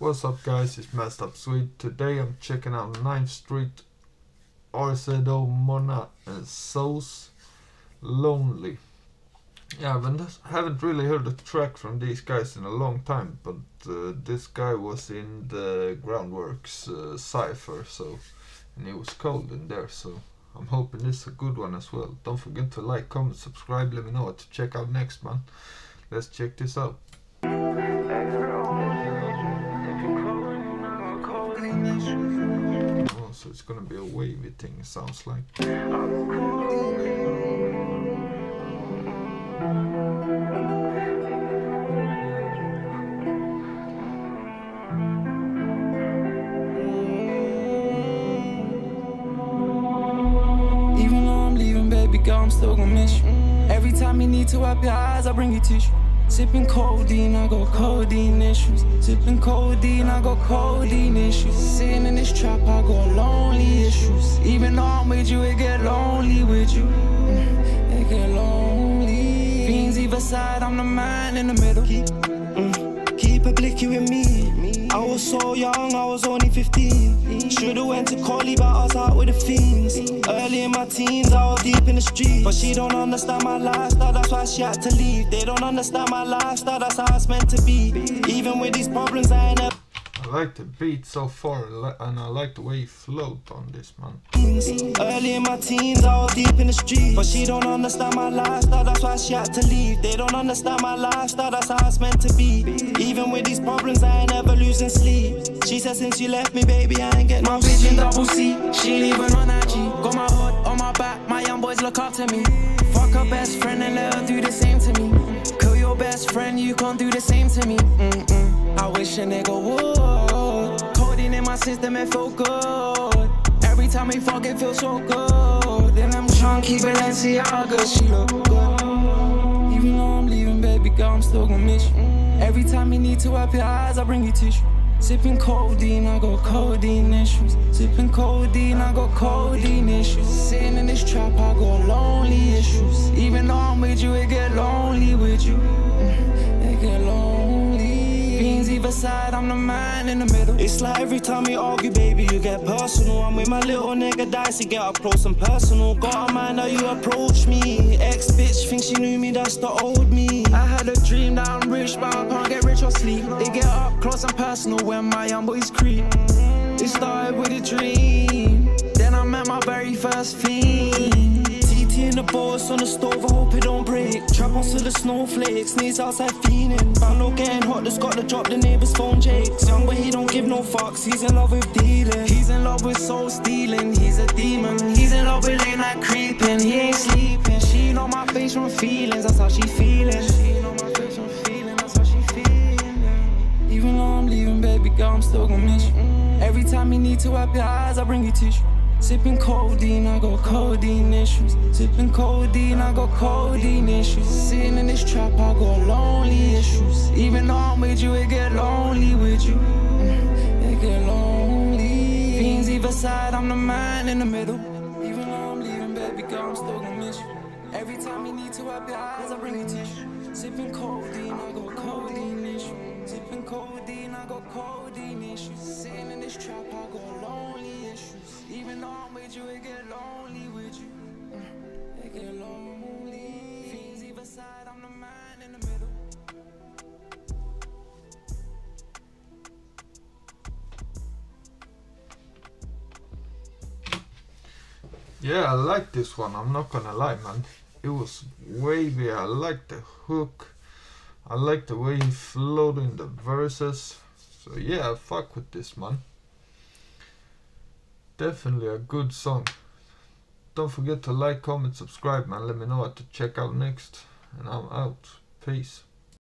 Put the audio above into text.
What's up guys, it's Masked Up Swede. Today I'm checking out 9th Street, RZO, Munna and Soze, Lonely. Yeah, I haven't really heard a track from these guys in a long time, but uh, this guy was in the Groundworks uh, Cypher, so, and it was cold in there, so I'm hoping this is a good one as well. Don't forget to like, comment, subscribe, let me know what to check out next, man. Let's check this out. Oh, so it's gonna be a wavy thing, sounds like. Even though I'm leaving, baby girl, I'm still gonna miss you. Every time you need to wipe your eyes, I bring you tissue. Sipping codeine, I got codeine issues. Sipping codeine, I got codeine issues. Sitting in this trap, I got lonely issues. Even though I'm with you, it get lonely with you. Mm, It get lonely. Fiends either side, I'm the man in the middle. Keep, mm, keep a blicky with me. Was so young, I was only 15. Should've went to Collie, but I was out with the fiends. Early in my teens, I was deep in the street. But she don't understand my lifestyle, that's why she had to leave. They don't understand my lifestyle, that's how it's meant to be. Even with these problems, I ain't never. I like the beat so far, and I like the way you float on this, man. Early in my teens, I was deep in the street. But she don't understand my lifestyle, that's why she had to leave. They don't understand my lifestyle, that's how it's meant to be. Even with these problems, I ain't never losing sleep. She said since you left me, baby, I ain't get no My bitch in sleep. double C, she leaving on IG. Got my hood on my back, my young boys look up to me. Fuck her best friend and let her do the same to me. Kill your best friend, you can't do the same to me. Mm-mm. I wish a nigga would. My system, it feel good. Every time we fuck, it feels so good. Then I'm it Balenciaga, she look good. Even though I'm leaving, baby girl, I'm still gonna miss you. Every time you need to wipe your eyes, I bring you tissue. Sipping codeine, I got codeine issues. Sipping codeine, I got codeine issues. Sitting in this trap, I got lonely issues. Even though I'm with you, it get lonely with you. Side, I'm the man in the middle. It's like every time we argue, baby, you get personal. I'm with my little nigga Dicey, get up close and personal. Got a mind how you approach me. Ex bitch thinks she knew me, that's the old me. I had a dream that I'm rich, but I can't get rich or sleep. They get up close and personal when my young boys creep. It started with a dream, then I met my very first fiend. The boss on the stove, I hope it don't break. Trap on to the snowflakes, knees outside fiending. Found no getting hot, just got to drop the neighbor's phone jakes. Young but he don't give no fucks, he's in love with dealing. He's in love with soul stealing, he's a demon. He's in love with late night creeping, he ain't sleeping. She know my face from feelings, that's how she feeling. She know my face from that's how she feeling. Even though I'm leaving, baby girl, I'm still gonna miss you. Every time you need to wipe your eyes, I bring you tissue. Sipping codeine, got codeine issues. Sipping codeine, I got codeine issues. Sitting in this trap, I got lonely issues. Even though I'm with you, it get lonely with you. Mm, It get lonely. Fiends either side, I'm the man in the middle. Even though I'm leaving, baby girl, I'm still gonna miss you. Every time you need to wipe your eyes, I bring you tissue. Sipping codeine, I got codeine issues. Sipping codeine, I got codeine issues. Yeah, I like this one, I'm not gonna lie, man. It was wavy, I like the hook. I like the way he flowed in the verses. So yeah, fuck with this, man. Definitely a good song. Don't forget to like, comment, subscribe, man. Let me know what to check out next. And I'm out. Peace.